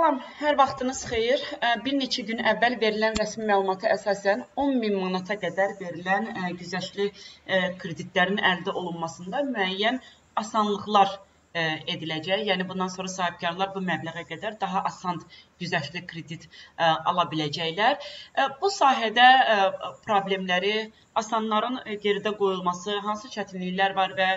Salam, hər vaxtınız xeyir. Bir neçə gün əvvəl verilən rəsmi məlumata əsasən 10 min manata qədər verilən güzəştli kreditlərin əldə olunmasında müəyyən asanlıqlar ediləcək. Yəni bundan sonra sahibkarlar bu məbləğə qədər daha asan güzəştli kredit ala biləcəklər. Bu sahədə problemləri, asanların geridə qoyulması, hansı çətinliklər var və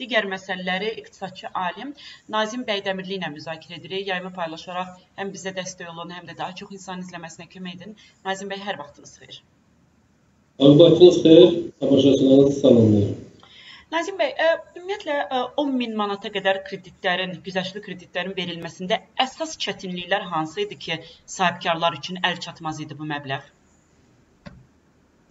digər məsələləri iqtisadçı alim Nazim Bəydəmirli ilə müzakirə edirik. Yayımı paylaşaraq həm bizə dəstək olun, həm də daha çox insan izləməsinə kömək edin. Nazim bəy, hər vaxtınız xeyir. Vaxtınız xeyir. Tamaşaçılarınızı salamlayıram. Nazim bəy, ə, e, ümumiyyətlə ə, e, 10 min manata qədər kreditlərin, güzəştli kreditlərin verilməsində əsas çətinliklər hansı idi ki, sahibkarlar üçün əl çatmaz idi bu məbləğ?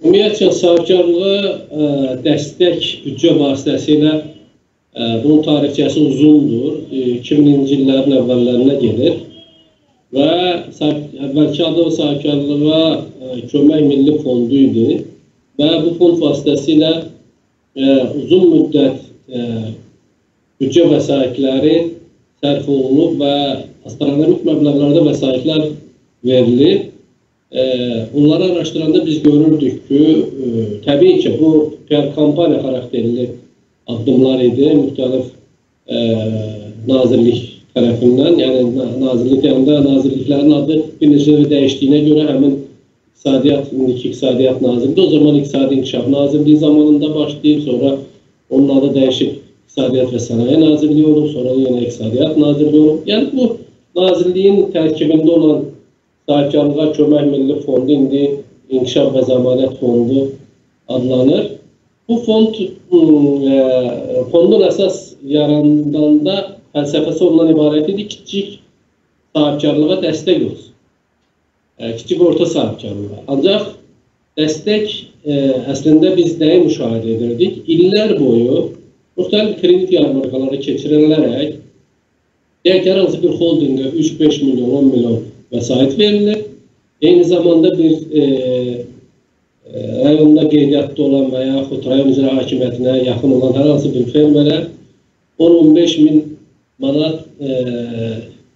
Ümumiyyətlə sahibkarlığa ə, e, dəstək büdcə vasitəsilə ə, bunun tarixçəsi uzundur. 2000-ci illərin əvvəllərinə gedir və əvvəlki adı sahibkarlığa kömək milli fondu idi və bu fond vasitəsilə uzun müddət ə, büdcə vəsaitləri sərf olunub və astronomik məbləğlərdə vəsaitlər verilir. E, bunları araşdıranda biz görürdük ki, e, təbii ki, bu PR kampaniya xarakterli addımlar idi, müxtəlif e, nazirlik tərəfindən, yəni nazirlik yanında nazirliklərin adı bir neçə dəyişdiyinə görə həmin İqtisadiyyat, indiki İqtisadiyyat Nazirliyi, o zaman İqtisadi İnkişaf Nazirliyi zamanında başlayıb, sonra onun adı dəyişib İqtisadiyyat və Sənaye Nazirliyi olub, sonra yenə İqtisadiyyat Nazirliyi olub. Yəni bu nazirliyin tərkibində olan sahibkarlığa kömək milli fondu indi İnkişaf və Zəmanət Fondu adlanır. Bu fond e, fondun əsas yarandanda fəlsəfəsi ondan ibarət idi, kiçik sahibkarlığa dəstək olsun kiçik orta sahibkarlığa. Ancaq dəstək ə, əslində biz nəyi müşahidə edirdik? İllər boyu müxtəlif kredit yarmarkaları keçirilərək deyək hər hansı bir holdinqə 3-5 milyon, 10 milyon vəsait verilir. Eyni zamanda bir e, e, rayonda qeydiyyatda olan və yaxud rayon icra hakimiyyətinə yaxın olan hər hansı bir fermerə 10-15 min manat e,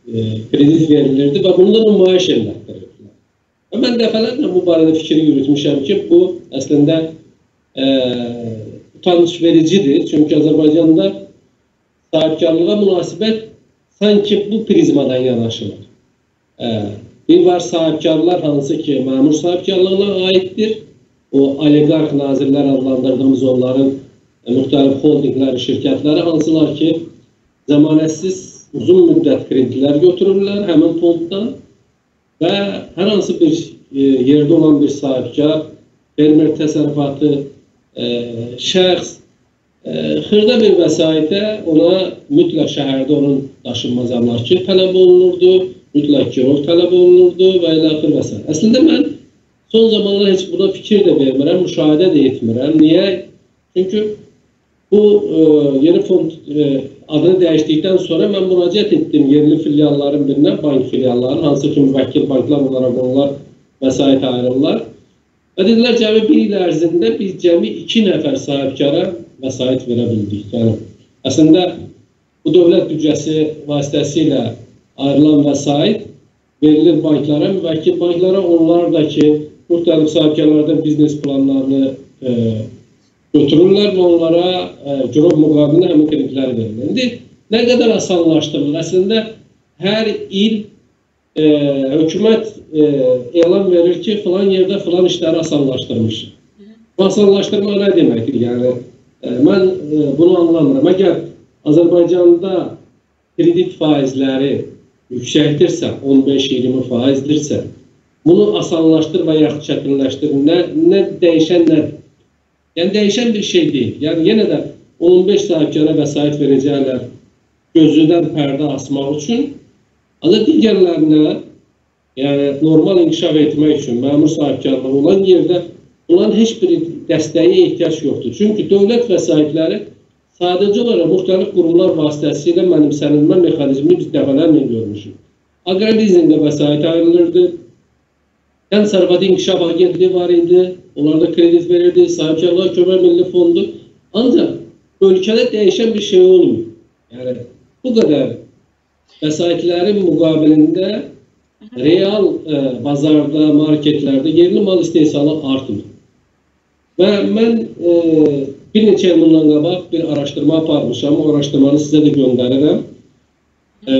e, kredit verilirdi və bunlar nümayiş elətdirir. Mən dəfələrlə bu barədə fikir yürütmüşəm ki, bu əslində e, utanç vericidir. Çünki Azərbaycanda sahibkarlığa münasibət sanki bu prizmadan yanaşılır. E, bir var sahibkarlar hansı ki, məmur sahibkarlığına aiddir. O oligarx nazirlər adlandırdığımız onların e, müxtəlif holdingləri, şirkətləri hansılar ki, zəmanətsiz uzun müddət kreditlər götürürlər həmin fonddan və hər hansı bir e, yerdə olan bir sahibkar, fermer təsərrüfatı e, şəxs e, xırda bir vəsaitə ona mütləq şəhərdə onun daşınmaz əmlakı tələb olunurdu, mütləq girov tələb olunurdu və ilə axır və s. Əslində mən son zamanlar heç buna fikir də vermirəm, müşahidə də etmirəm. Niyə? Çünki bu e, yeni fond e, adını dəyişdikdən sonra mən müraciət etdim yerli filialların birinə, bank filialların, hansı ki müvəkkil banklar olaraq onlar vəsait ayırırlar. Və dedilər cəmi bir il ərzində biz cəmi iki nəfər sahibkara vəsait verə bildik. Yəni, əslində bu dövlət büdcəsi vasitəsilə ayrılan vəsait verilir banklara, müvəkkil banklara. Onlar da ki, müxtəlif sahibkarlarda biznes planlarını e, götürürlər və onlara e, girov müqabilində həmin kreditləri verilir. İndi nə qədər asanlaşdırılır? Əslində hər il e, hökumət e, elan verir ki, filan yerdə filan işləri asanlaşdırmış. Bu asanlaşdırma nə deməkdir? Yəni, e, mən e, bunu anlamıram. Əgər Azərbaycanda kredit faizləri yüksəkdirsə, 15-20 faizdirsə, bunu asanlaşdır və yaxud çətinləşdir. Nə, nə dəyişən nədir? Yəni, dəyişən bir şey deyil. Yəni, yenə də 15 sahibkara vəsait verəcəklər gözüdən pərdə asmaq üçün Ancaq digərlərinə, yəni normal inkişaf etmək üçün məmur sahibkarlığı olan yerdə bunların heç bir dəstəyə ehtiyac yoxdur. Çünki dövlət vəsaitləri sadəcə olaraq müxtəlif qurumlar vasitəsilə mənimsənilmə mexanizmini biz dəfələrlə görmüşük. Aqrobiznesə vəsait ayrılırdı. Kənd Sərvəti İnkişaf Agentliyi var idi. Onlar da kredit verirdi. Sahibkarlığa Kömək Milli Fondu. Ancaq ölkədə dəyişən bir şey olmuyor. Yəni bu qədər vəsaitlərin müqabilində real ə, bazarda, marketlərdə yerli mal istehsalı artmır. Və mən ə, bir neçə il bundan qabaq bir araşdırma aparmışam. O araşdırmanı sizə də göndərirəm. Ə,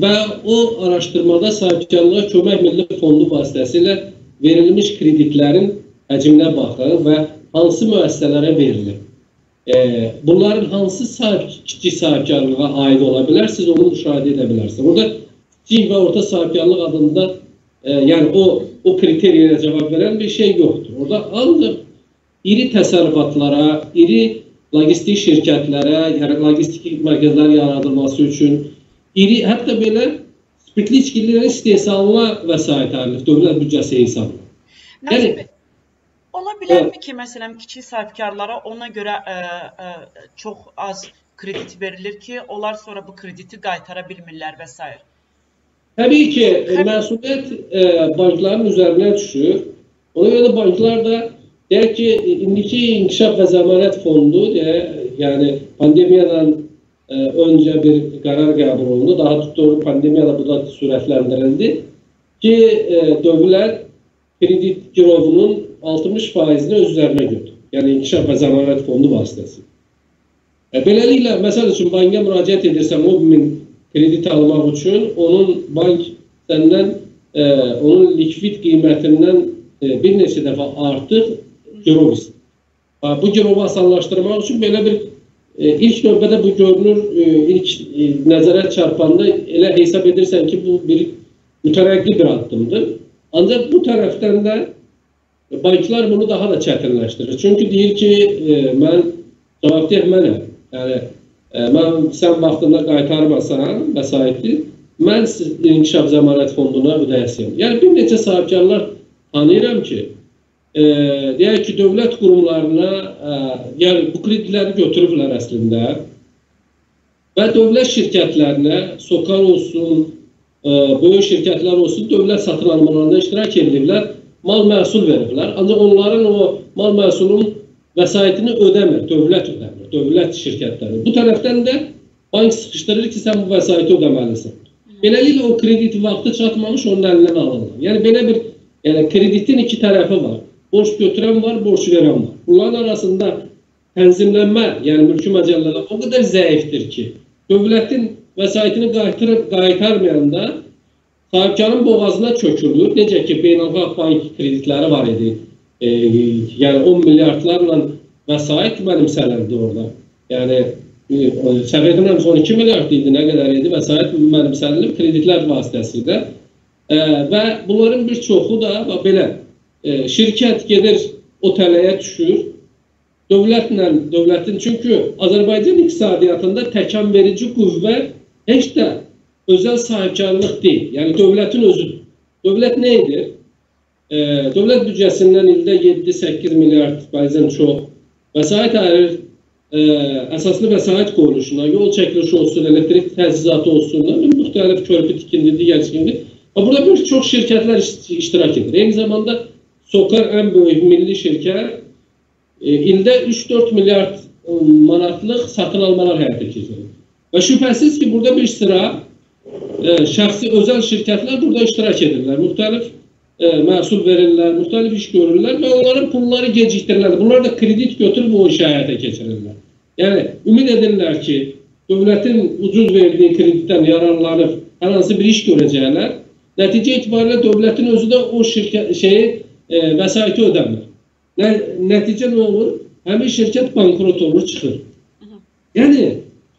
və o araşdırmada sahibkarlığa kömək milli fondu vasitəsilə verilmiş kreditlərin həcminə baxır və hansı müəssisələrə verilir. E, bunların hansı sahib, kiçik sahibkarlığa aid ola bilər, siz onu müşahidə edə bilərsiniz. Burada kiçik və orta sahibkarlıq adında e, yəni o o kriteriyaya cavab verən bir şey yoxdur. Orada ancaq iri təsərrüfatlara, iri logistik şirkətlərə, yəni logistik mərkəzlər yaradılması üçün iri, hətta belə spirtli içkilərin istehsalına vəsait ayrılır dövlət büdcəsi hesabına. Bəy, ola bilərmi ki, məsələn, kiçik sahibkarlara ona görə ə, ə, çox az kredit verilir ki, onlar sonra bu krediti qaytara bilmirlər və s. Təbii ki, e, məsuliyyət e, bankların üzərinə düşür. Ona görə də banklar da deyək ki, indiki inkişaf və zəmanət fondu deyə, yəni pandemiyadan e, öncə bir qərar qəbul olundu. Daha doğrusu pandemiyada bu da sürətləndirildi ki, e, dövlət kredit girovunun 60 faizini öz üzərinə götür. Yəni inkişaf və zəmanət fondu vasitəsilə. E, beləliklə, məsəl üçün banka müraciət edirsən, o min kredit almaq üçün onun bank səndən e, onun likvid qiymətindən e, bir neçə dəfə artıq girov istəyir. Bu girovu asanlaşdırmaq üçün belə bir e, ilk növbədə bu görünür, e, ilk e, nəzərə çarpanda elə hesab edirsən ki, bu bir mütərəqqi bir addımdır. Ancaq bu tərəfdən də banklar bunu daha da çətinləşdirir. Çünki deyir ki, e, mən cavabdeh mənəm. Yəni mən sən vaxtında qaytarmasan vəsaiti, mən inkişaf zəmanət fonduna ödəyəsiyəm. Yəni bir neçə sahibkarlar tanıyıram ki, e, deyək ki, dövlət qurumlarına e, yəni bu kreditləri götürüblər əslində və dövlət şirkətlərinə, SOKAR olsun, e, böyük şirkətlər olsun, dövlət satın almalarında iştirak edirlər, mal məhsul veriblər. Ancaq onların o mal məhsulun vəsaitini ödəmir, dövlət ödəmir dövlət şirkətləri. Bu tərəfdən də bank sıxışdırır ki, sən bu vəsaiti ödəməlisən. Beləliklə o kredit vaxtı çatmamış onun əlindən alınır. Yəni belə bir yəni kreditin iki tərəfi var. Borc götürən var, borc verən var. Bunların arasında tənzimlənmə, yəni mülki məcəllələr o qədər zəifdir ki, dövlətin vəsaitini qaytarıb qaytarmayanda sahibkarın boğazına çökülür. Necə ki, beynəlxalq bank kreditləri var idi. E, yəni 10 milyardlarla vəsait mənimsəlirdi orada. Yəni səhv etmirəmsə 12 milyard idi, nə qədər idi vəsait mənimsəlilib kreditlər vasitəsilə. E, və bunların bir çoxu da belə e, şirkət gedir o tələyə düşür. Dövlətlə, dövlətin çünki Azərbaycan iqtisadiyyatında təkan verici qüvvə heç də özəl sahibkarlıq deyil. Yəni dövlətin özüdür. Dövlət nə edir? E, dövlət büdcəsindən ildə 7-8 milyard bəzən çox vəsait ayırır ə, e, əsaslı vəsait qoyuluşuna, yol çəkilişi olsun, elektrik təchizatı olsun, müxtəlif körpü tikindi, digər tikindi. Burada bir çox şirkətlər iştirak edir. Eyni zamanda Sokar ən böyük milli şirkət e, ildə 3-4 milyard manatlıq satın almalar həyata keçirir. Və şübhəsiz ki, burada bir sıra e, şəxsi özəl şirkətlər burada iştirak edirlər. Müxtəlif e, məhsul verirlər, müxtəlif iş görürlər və onların pulları gecikdirirlər. Bunlar da kredit götürüb o işi həyata keçirirlər. Yəni, ümid edirlər ki, dövlətin ucuz verdiyi kreditdən yararlanıb hər hansı bir iş görəcəklər. Nəticə itibarilə dövlətin özü də o şirkət şeyi e, vəsaiti ödəmir. Nə, nəticə nə olur? Həmin şirkət bankrot olur, çıxır. Yəni,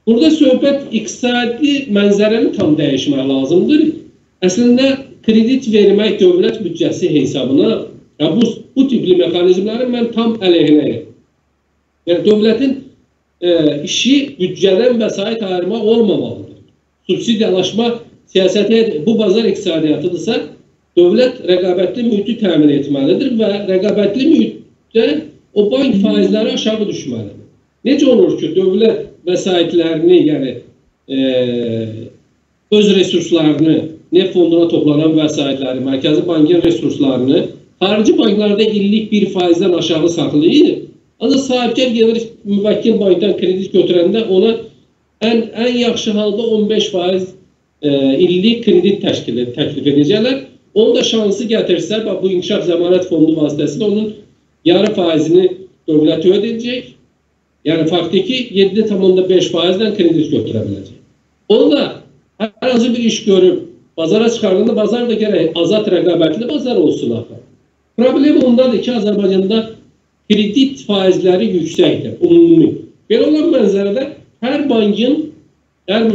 burada söhbət iqtisadi mənzərəni tam dəyişmək lazımdır. Əslində, kredit vermək dövlət büdcəsi hesabına ya bu, bu tipli mexanizmlərin mən tam əleyhinəyəm. Yəni, dövlətin e, işi büdcədən vəsait ayırmaq olmamalıdır. Subsidiyalaşma siyasəti bu bazar iqtisadiyyatıdırsa, dövlət rəqabətli mühiti təmin etməlidir və rəqabətli mühitdə o bank faizləri aşağı düşməlidir. Necə olur ki, dövlət vəsaitlərini, yəni e, öz resurslarını neft fonduna toplanan vəsaitləri, Mərkəzi Bankın resurslarını xarici banklarda illik 1%-dən aşağı saxlayır. Ancaq sahibkar gedir müvəkkil bankdan kredit götürəndə ona ən ən yaxşı halda 15% e, illik kredit təşkil təklif edəcəklər. Onun da şansı gətirsə, bax, bu inkişaf zəmanət fondu vasitəsilə onun yarı faizini dövlət ödəyəcək. Yəni faktiki 7,5 faizlə kredit götürə biləcək. Onu da hər hansı bir iş görüb bazara çıxardığında bazar da gərək azad rəqabətli bazar olsun axı. Problem ondadır ki, Azərbaycanda kredit faizləri yüksəkdir, ümumi. Belə olan mənzərədə hər bankın, hər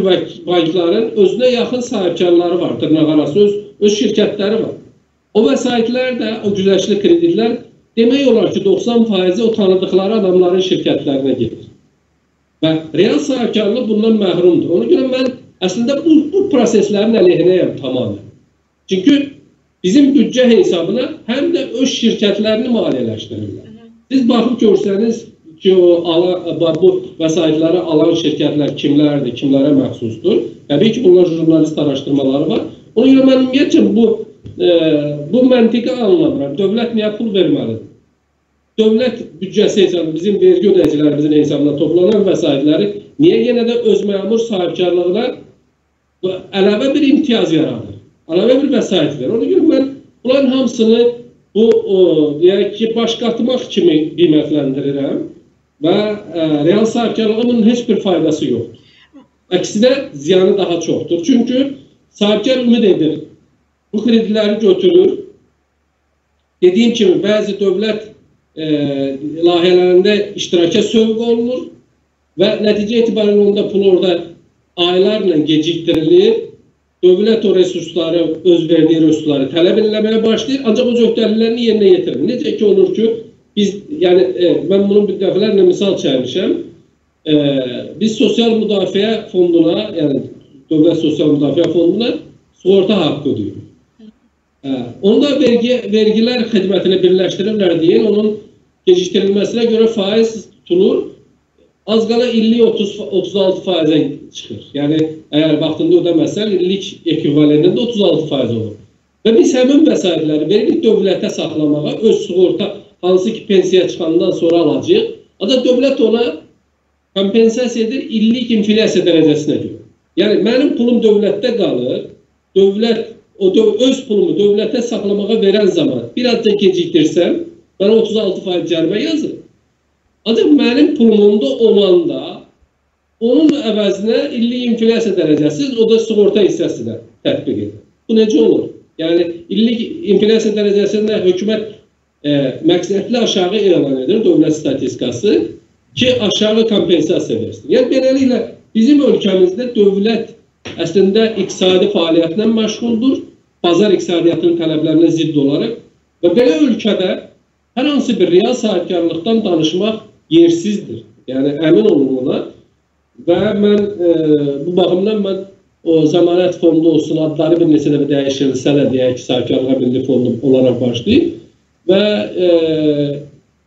bankların özünə yaxın sahibkarları var, dırnaqarası öz, öz şirkətləri var. O vəsaitlər də, o güzəştli kreditlər demək olar ki, 90 faizi o tanıdıqları adamların şirkətlərinə gedir. Və real sahibkarlıq bundan məhrumdur. Ona görə mən əslində bu, bu proseslərin əleyhinəyəm tamamilə. Çünki bizim büdcə hesabına həm də öz şirkətlərini maliyyələşdirirlər. Siz baxıb görsəniz ki, o ala, bu vəsaitləri alan şirkətlər kimlərdir, kimlərə məxsusdur. Təbii ki, bunlar jurnalist araşdırmaları var. Ona görə mən ümumiyyətcə bu bu məntiqi anlamıram. Dövlət niyə pul verməlidir? Dövlət büdcəsi hesabı bizim vergi ödəyicilərimizin hesabına toplanan vəsaitləri niyə yenə də öz məmur sahibkarlığına əlavə bir imtiyaz yaradır? Əlavə bir vəsait verir. Ona görə mən bunların hamısını bu o, deyək ki, baş qatmaq kimi qiymətləndirirəm və ə, e, real sahibkarlığının heç bir faydası yoxdur. Əksinə ziyanı daha çoxdur. Çünki sahibkar ümid edir. Bu krediləri götürür. Dediyim kimi bəzi dövlət e, layihələrində iştiraka sövq olunur və nəticə etibarilə onda pul orada aylarla gecikdirilir dövlət o resursları, öz verdiyi resursları tələb eləməyə başlayır, ancaq o öhdəliklərini yerinə yetirir. Necə ki olur ki, biz, yəni e, mən bunun bir dəfələrlə misal çəkmişəm. E, biz sosial müdafiə fonduna, yəni dövlət sosial müdafiə fonduna sığorta haqqı ödəyirik. E, onda vergi vergilər xidmətini birləşdirirlər deyin, onun gecikdirilməsinə görə faiz tutulur az qala illik 30 36 faizə çıxır. Yəni əgər vaxtında ödəməsən, illik ekvivalentində 36 faiz olur. Və biz həmin vəsaitləri veririk dövlətə saxlamağa, öz sığorta hansı ki pensiya çıxandan sonra alacaq. Ancaq dövlət ona kompensasiya edir illik inflyasiya dərəcəsinə görə. Yəni mənim pulum dövlətdə qalır. Dövlət o öz pulumu dövlətə saxlamağa verən zaman bir azca gecikdirsəm, mənə 36% cərimə yazır. Ancaq mənim pulumumda olanda onun əvəzinə illik inflyasiya dərəcəsi o da sığorta hissəsinə tətbiq edir. Bu necə olur? Yəni illik inflyasiya dərəcəsində hökumət e, məqsədli aşağı elan edir dövlət statistikası ki, aşağı kompensasiya versin. Yəni beləliklə bizim ölkəmizdə dövlət əslində iqtisadi fəaliyyətlə məşğuldur, bazar iqtisadiyyatının tələblərinə zidd olaraq və belə ölkədə hər hansı bir real sahibkarlıqdan danışmaq yersizdir. Yəni əmin olun ona. Və mən e, bu baxımdan mən o zəmanət fondu olsun, adları bir neçə dəfə dəyişilsə də deyək ki, sahibkarlığa milli fondu olaraq başlayıb və e,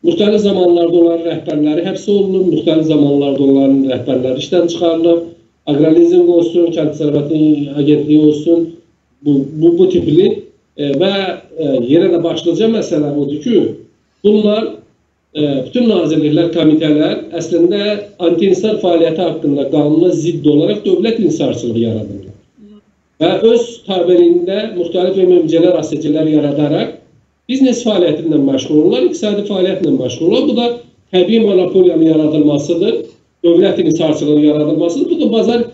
müxtəlif zamanlarda onların rəhbərləri həbs olunub, müxtəlif zamanlarda onların rəhbərləri işdən çıxarılıb, aqralizm olsun, kənd təsərrüfatı agentliyi olsun, bu, bu, bu tipli e, və e, yenə də başlıca məsələ budur ki, bunlar bütün nazirliklər, komitələr əslində anti-insar fəaliyyəti haqqında qanuna zidd olaraq dövlət insarçılığı yaradırlar. Və öz tabeliyində müxtəlif MMC-lər, ASC-lər yaradaraq biznes fəaliyyəti ilə məşğul olurlar, iqtisadi fəaliyyətlə məşğul olurlar. Bu da təbii monopoliyanın yaradılmasıdır, dövlət inhisarçılığının yaradılmasıdır. Bu da bazar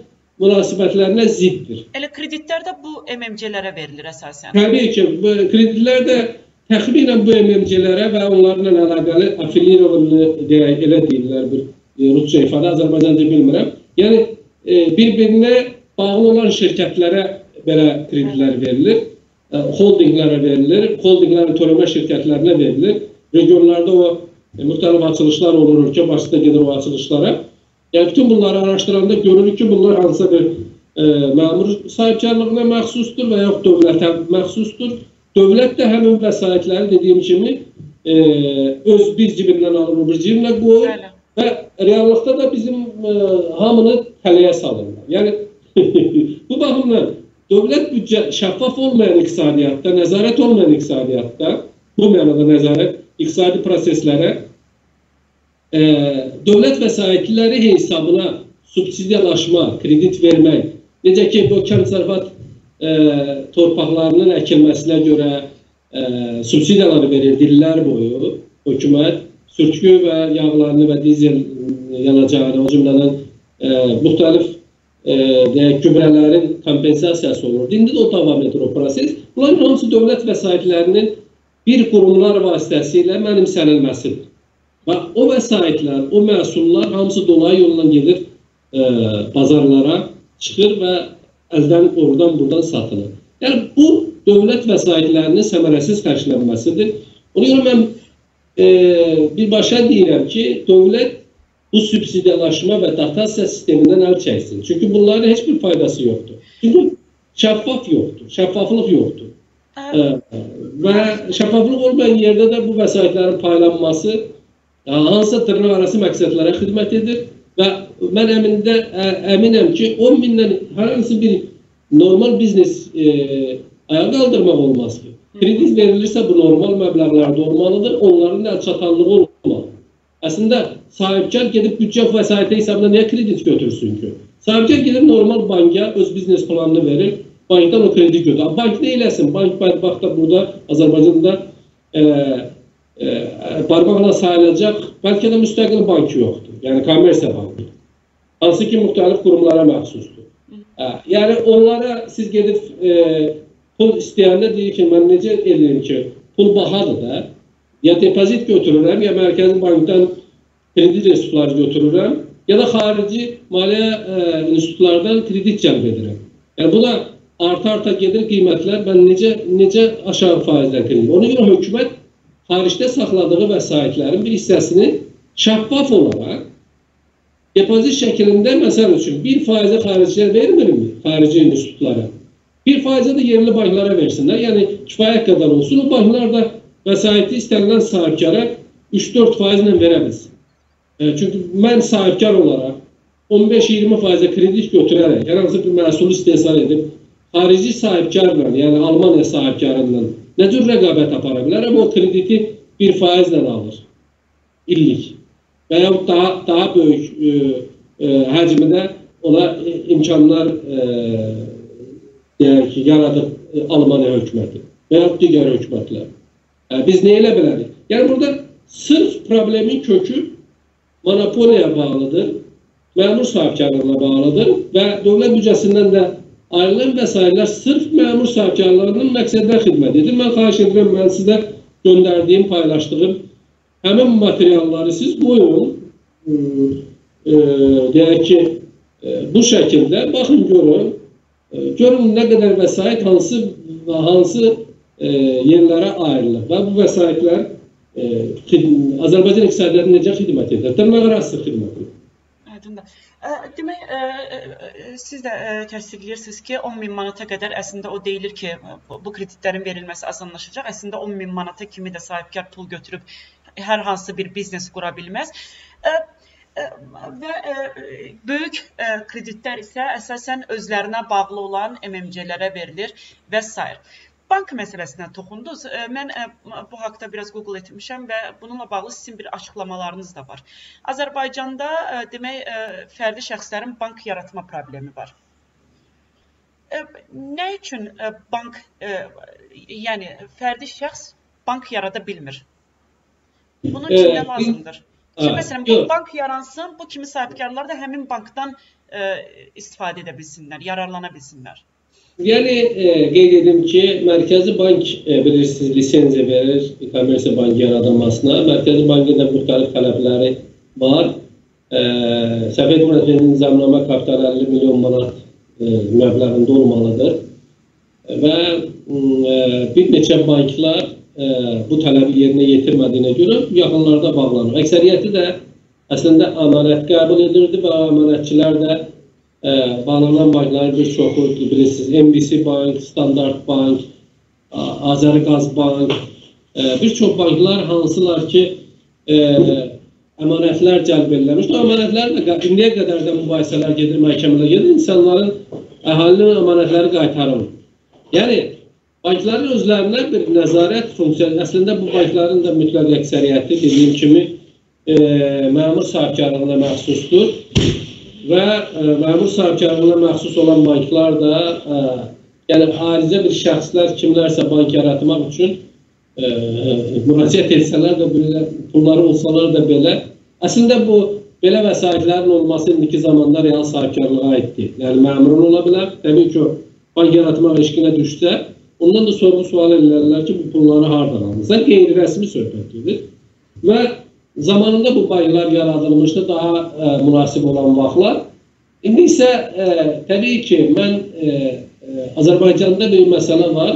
münasibətlərinə ziddir. Elə kreditlər də bu MMC-lərə verilir əsasən. Təbii ki, bu kreditlər də təxminən bu MMC-lərə və onlarla əlaqəli affiliyerovunu deyək, elə deyirlər bir e, rusca ifadə, Azərbaycanca bilmirəm. Yəni e, bir-birinə bağlı olan şirkətlərə belə kreditlər verilir. E, holdinglərə verilir, holdinglərin törəmə şirkətlərinə verilir. Regionlarda o e, müxtəlif açılışlar olur, ölkə başında gedir o açılışlara. Yəni bütün bunları araşdıranda görürük ki, bunlar hansısa bir e, məmur sahibkarlığına məxsusdur və yaxud dövlətə məxsusdur. Dövlət də həmin vəsaitləri dediyim kimi e, öz bir cibindən alır, bir cibinə qoyur Bəli. və reallıqda da bizim e, hamını tələyə salırlar. Yəni bu baxımdan dövlət büdcə şəffaf olmayan iqtisadiyyatda, nəzarət olmayan iqtisadiyyatda, bu mənada nəzarət iqtisadi proseslərə e, dövlət vəsaitləri hesabına subsidiyalaşma, kredit vermək Necə ki, bu kənd təsərrüfat e, torpaqlarının əkilməsinə görə e, subsidiyalar verir illər boyu hökumət sürtkü və yağlarını və dizel yanacağını, o cümlədən e, müxtəlif e, deyək, gübrələrin kompensasiyası olurdu. İndi də o davam edir o proses. Bunların hamısı dövlət vəsaitlərinin bir qurumlar vasitəsilə mənimsənilməsidir. Və o vəsaitlər, o məhsullar hamısı dolayı yolla gedir e, bazarlara, çıxır və əldən oradan buradan satılır. Yəni bu dövlət vəsaitlərinin səmərəsiz xərclənməsidir. Ona görə mən e, birbaşa deyirəm ki, dövlət bu subsidiyalaşma və dotasiya sistemindən əl çəksin. Çünki bunların heç bir faydası yoxdur. Çünki şəffaf yoxdur, şəffaflıq yoxdur. Ə, və şəffaflıq olmayan yerdə də bu vəsaitlərin paylanması hansısa dırnaq arası məqsədlərə xidmət edir və mən əmində, ə, əminəm ki, 10 mindən hər hansı bir normal biznes e, ayağa qaldırmaq olmaz ki. Kredit verilirsə bu normal məbləğlərdə olmalıdır, onların da çatanlığı olmalı. Əslində sahibkar gedib büdcə vəsaiti hesabına niyə kredit götürsün ki? Sahibkar gedib normal banka öz biznes planını verir, bankdan o kredit götürür. Bank nə eləsin? Bank bədbaxtda burada Azərbaycanda e, barmaqla sayılacaq, bəlkə də müstəqil bank yoxdur. Yəni kommersiya bankı. Hansı ki müxtəlif qurumlara məxsusdur. E, yəni onlara siz gedib e, pul istəyəndə deyir ki, mən necə edirəm ki, pul bahadır da, ya depozit götürürəm, ya mərkəzi bankdan kredit resursları götürürəm, ya da xarici maliyyə ə, institutlardan kredit cəlb edirəm. Yəni bu da arta-arta gedir qiymətlər, mən necə necə aşağı faizlə kredit. Ona görə hökumət xaricdə saxladığı vəsaitlərin bir hissəsini şəffaf olaraq depozit şəklində məsəl üçün 1% xaricilər vermirmi xarici institutlara? Bir faizi də yerli banklara versinlər. Yəni kifayət qədər olsun. O banklar da vəsaiti istənilən sahibkara 3-4 faizlə verə bilsin. E, çünki mən sahibkar olaraq 15-20 faizə kredit götürərək hər hansı bir məhsul istehsal edib xarici sahibkarla, yəni Almaniya sahibkarından nə cür rəqabət apara bilərəm? O krediti 1 faizlə alır illik ya daha daha böyük e, e, həcmdə ona imkanlar e, ki, yaradıb e, Almaniya hökuməti və ya digər. E, biz nə elə bilərik? Yəni burada sırf problemin kökü monopoliya bağlıdır, məmur sahibkarlığına bağlıdır və dövlət büdcəsindən də ayrılan vəsaitlər sırf məmur sahibkarlığının məqsədinə xidmət edir. Mən xahiş edirəm, mən sizə göndərdiyim, paylaşdığım həmin materialları siz qoyun, e, e, deyək ki, e, bu şəkildə baxın, görün, görün nə qədər vəsait hansı hansı e, yerlərə ayrılır və bu vəsaitlər e, Azərbaycan iqtisadiyyatına necə xidmət edir? Dırnaq arası xidmət edir. Aydındır. Demək, siz də təsdiqləyirsiniz ki, 10 min manata qədər əslində o deyilir ki, bu kreditlərin verilməsi asanlaşacaq. Əslində 10 min manata kimi də sahibkar pul götürüb hər hansı bir biznes qura bilməz və böyük kreditlər isə əsasən özlərinə bağlı olan MMC-lərə verilir və s. Bank məsələsinə toxundunuz. Mən bu haqqda biraz Google etmişəm və bununla bağlı sizin bir açıqlamalarınız da var. Azərbaycanda demək fərdi şəxslərin bank yaratma problemi var. Nə üçün bank yəni fərdi şəxs bank yarada bilmir? Bunun üçün nə lazımdır? Ki, məsələn, bu bank yaransın, bu kimi sahibkarlar da həmin bankdan istifadə edə bilsinlər, yararlana bilsinlər. Yəni e, qeyd edim ki, Mərkəzi Bank e, bilirsiniz lisenziya verir kommersiya bank yaradılmasına. Mərkəzi Bankın da müxtəlif tələbləri var. E, səhv etmirəmsə nizamnamə kapital 50 milyon manat e, məbləğində olmalıdır. Və e, bir neçə banklar ə, bu tələbi yerinə yetirmədiyinə görə yaxınlarda bağlanır. Əksəriyyəti də əslində əmanət qəbul edirdi və əmanətçilər də ə, bağlanan bankların bir çoxu bilirsiniz, MBC Bank, Standart Bank, Azərqaz Bank, ə, bir çox banklar hansılar ki, ə, əmanətlər cəlb edilmişdir. Əmanətlər də indiyə qədər də mübahisələr gedir, məhkəmələr gedir, insanların əhalinin əmanətləri qaytarılır. Yəni Bankların özlərinə bir nəzarət funksiyası, əslində bu bankların da mütləq əksəriyyəti dediyim kimi e, məmur sahibkarlığına məxsusdur. Və ə, məmur sahibkarlığına məxsus olan banklar da ə, yəni alicə bir şəxslər kimlərsə bank yaratmaq üçün ə, müraciət etsələr də belə pulları olsalar da belə əslində bu belə vəsaitlərin olması indiki zamanda real sahibkarlığa aiddir. Yəni məmurun ola bilər. Təbii ki, o bank yaratmaq eşqinə düşsə, ondan da sorğu sual edərlər ki, bu pulları hardan almısan? Qeyri-rəsmi söhbət gedir. Və zamanında bu banklar yaradılmışdı daha ə, münasib olan vaxtlar. İndi isə ə, təbii ki, mən ə, ə, Azərbaycanda bir məsələ var.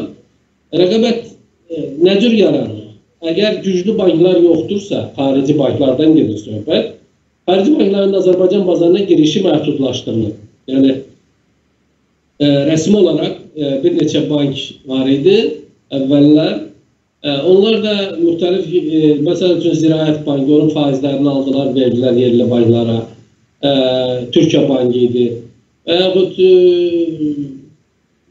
Rəqabət ə, nə cür yaranır? Əgər güclü banklar yoxdursa, xarici banklardan gedir söhbət. Xarici bankların Azərbaycan bazarına girişi məhdudlaşdırılır. Yəni ə, rəsmi olaraq ə, bir neçə bank var idi əvvəllər. Onlar da müxtəlif ə, məsəl üçün Ziraət Bankı onun faizlərini aldılar, verdilər yerli banklara. Türkiyə Bankı idi. Və yaxud ə,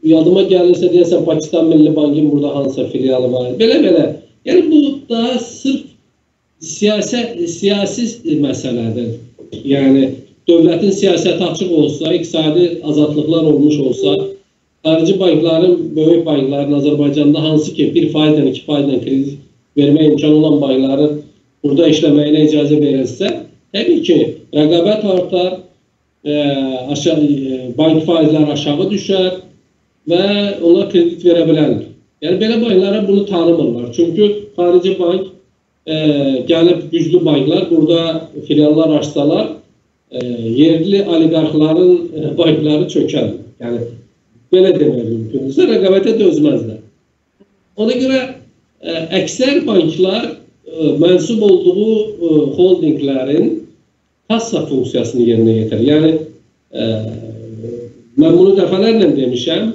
yadıma gəlirsə deyəsən Pakistan Milli Bankının burada hansısa filialı var. Belə-belə. Yəni bu daha sırf siyasət siyasi məsələdir. Yəni dövlətin siyasəti açıq olsa, iqtisadi azadlıqlar olmuş olsa, xarici bankların, böyük bankların Azərbaycanda hansı ki 1% ilə 2% ilə kredit vermək imkanı olan bankların burada işləməyinə icazə verilsə, təbii ki, rəqabət artar, e, aşağı e, bank faizləri aşağı düşər və onlar kredit verə bilərlər. Yəni belə banklara bunu tanımırlar. Çünki xarici bank e, gəlib güclü banklar burada filiallar açsalar, e, yerli oliqarxların e, bankları çökər. Yəni belə demək mümkündürsə rəqabətə dözməzlər. Ona görə ə, əksər banklar ə, mənsub olduğu ə, holdinglərin kassa funksiyasını yerinə yetirir. Yəni ə, mən bunu dəfələrlə demişəm.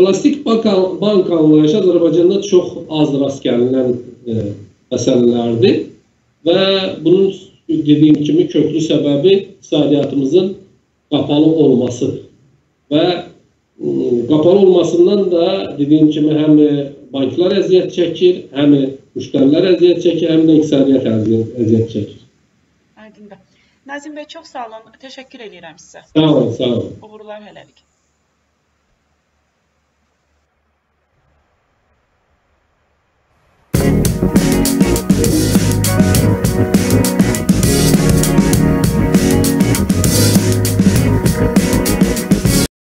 Plastik bank, bank anlayışı Azərbaycanda çox az rast gəlinən ə, məsələlərdir və bunun dediyim kimi köklü səbəbi iqtisadiyyatımızın qapalı olmasıdır. Və Qapalı olmasından da dediyim kimi həm e, banklar əziyyət çəkir, həm e, müştərilər əziyyət çəkir, həm də iqtisadiyyat əziyyət çəkir. Aydındır. Nazim bəy, çox sağ olun. Təşəkkür edirəm sizə. Sağ olun, sağ olun. Uğurlar hələlik.